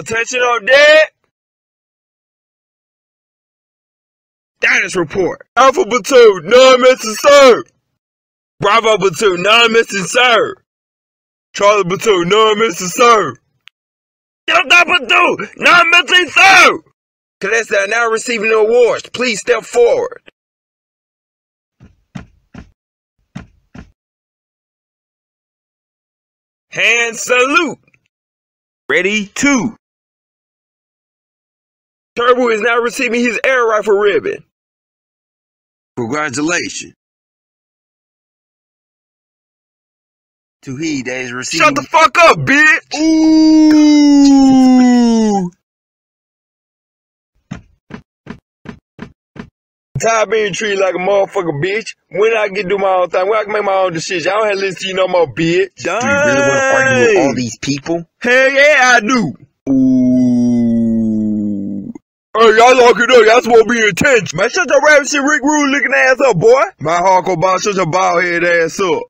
Attention on deck. Status report. Alpha platoon, non-missing sir. Bravo platoon, non-missing sir. Charlie platoon, non-missing sir. Delta platoon, non-missing sir. Cadets that are now receiving awards, please step forward. Hand salute. Ready, two. Turbo is now receiving his air rifle ribbon. Congratulations. To he that is receiving. Shut the fuck up, bitch! Ooh. Tired being treated like a motherfucker, bitch. When I get to do my own thing, when I can make my own decision, I don't have to listen to you no more, bitch. Do you really want to argue with all these people? Hell yeah, I do. Hey, y'all lock it up. Y'all supposed to be intense. Man, shut your rabbit shit Rick Rude looking ass up, boy. My hardcore boss, shut your bald head ass up.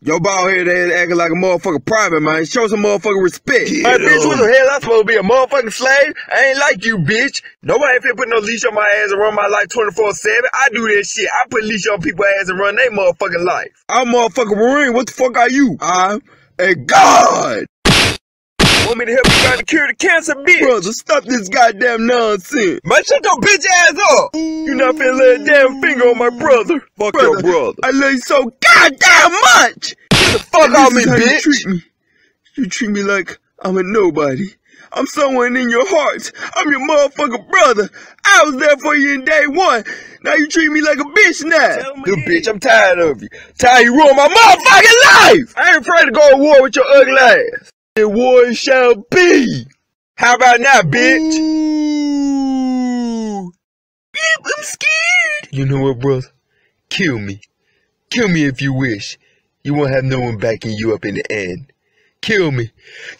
Your bald head ass acting like a motherfucker private, man. Show some motherfucking respect. Get hey, bitch, what the hell? I'm supposed to be a motherfucking slave? I ain't like you, bitch. Nobody finna put no leash on my ass and run my life 24-7. I do that shit. I put leash on people's ass and run their motherfucking life. I'm a motherfucking Marine. What the fuck are you? I'm a god. Want me to help you try to cure the cancer, bitch? Brother, stop this goddamn nonsense. Man, shut your bitch ass up. You not finna lay a damn finger on my brother. Fuck your brother. I love you so goddamn much. Get the fuck off me, bitch. You treat me. You treat me like I'm a nobody. I'm someone in your hearts. I'm your motherfucking brother. I was there for you in day one. Now you treat me like a bitch now. Good bitch, I'm tired of you. Tired you ruin my motherfucking life. I ain't afraid to go to war with your ugly ass. And war shall be. How about now, bitch? Ooh. I'm scared. You know what, brother? Kill me. Kill me if you wish. You won't have no one backing you up in the end. Kill me.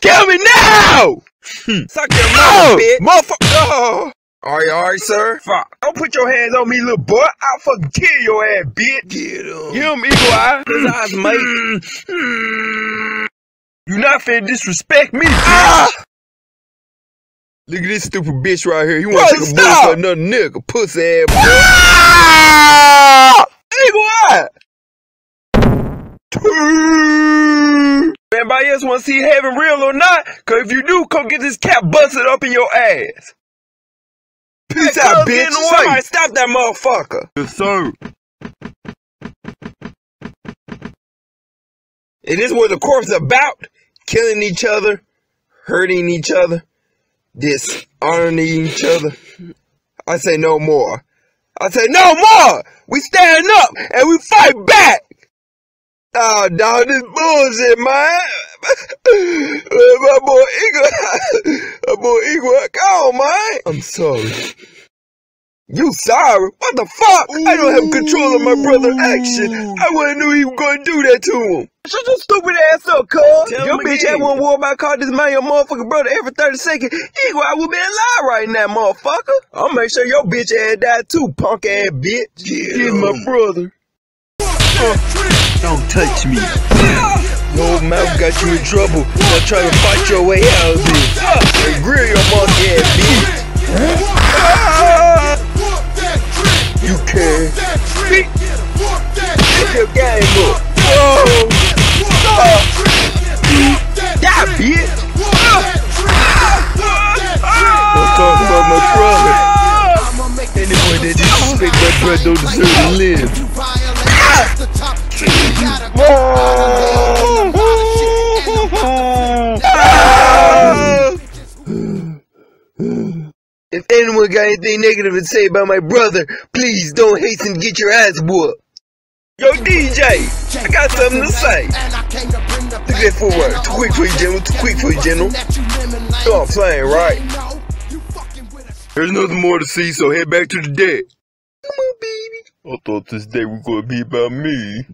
Kill me now! Hmm. Suck your mouth, bitch. Motherfucker. Oh. Alright, alright, sir. Fuck. Don't put your hands on me, little boy. I'll fucking kill your ass, bitch. Get him. Get him, eagle eye. His eyes, mate. Hmm. You not finna disrespect me. Ah! Look at this stupid bitch right here. He wanna take a bullet for another nigga. Pussy ass boy. Ah! Eagle eye. Anybody else wanna see heaven real or not? Cause if you do, come get this cap busted up in your ass. Peace out, bitch. Somebody stop that motherfucker. Yes, sir. And this what the corpse about? Killing each other, hurting each other, dishonoring each other. I say no more. I say no more. We stand up and we fight back. Oh, dog, this bullshit, man. My boy Eagle, my boy Eagle, come on, man. I'm sorry. You sorry? What the fuck? I don't have control of my brother's action. I wouldn't knew he was gonna do that to him. Shut your stupid ass up, cuz. Your bitch had one war about call this man your motherfucking brother every 30 seconds. Eagle, I would be alive right now, motherfucker. I'll make sure your bitch ass die too, punk ass bitch. Get He's my brother. Don't touch me. Your mouth got you in trouble. Now try to fight your way out of this. And grill your monkey ass disrespect don't deserve to live. If anyone got anything negative to say about my brother, please don't hasten to get your ass whooped. Yo, DJ, I got something to say. Look at that footwork. Too quick for you, General. Too quick for you, General. You all playing, right? There's nothing more to see, so head back to the deck. Come on, baby. I thought this day was gonna be about me.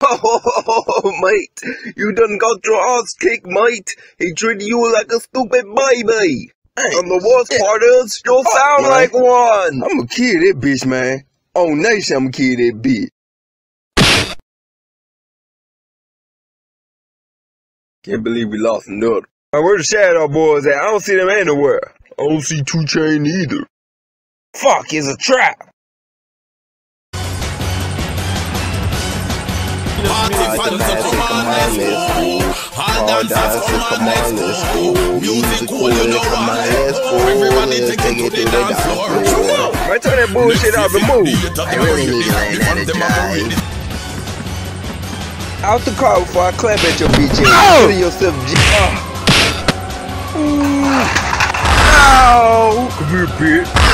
Oh, mate, you done got your ass kicked, mate. He treated you like a stupid baby. And the worst part is, you sound man. like one. I'm gonna kill that bitch, man. Oh, nation, I'm gonna kill that bitch. Can't believe we lost another. Now, where the Shadow Boys at? I don't see them anywhere. I don't see 2 Chain either. Fuck, it's a trap. Party fans to come on, let's go. All dancers to come on, let's go. Music cool, you know what? Everybody take it to the dance floor. Man, turn that bullshit off and move. I really need to learn how to drive. Out the car before I clap at your bitch ass. Oh! Consider yourself G. Ow! Come here, bitch.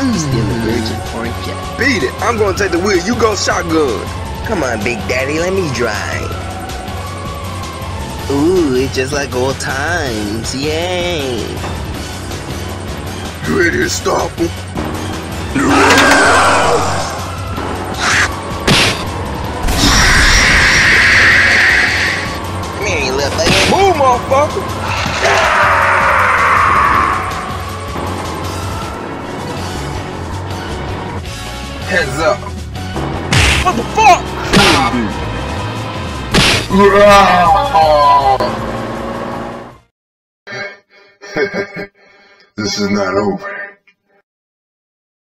Still a virgin, aren't ya? Beat it. I'm gonna take the wheel. You go shotgun. Come on, Big Daddy, let me drive. Ooh, it's just like old times. Yay. You ready to stop him? Come here, you little bugger. Move, motherfucker. Heads up. What the fuck? this is not over.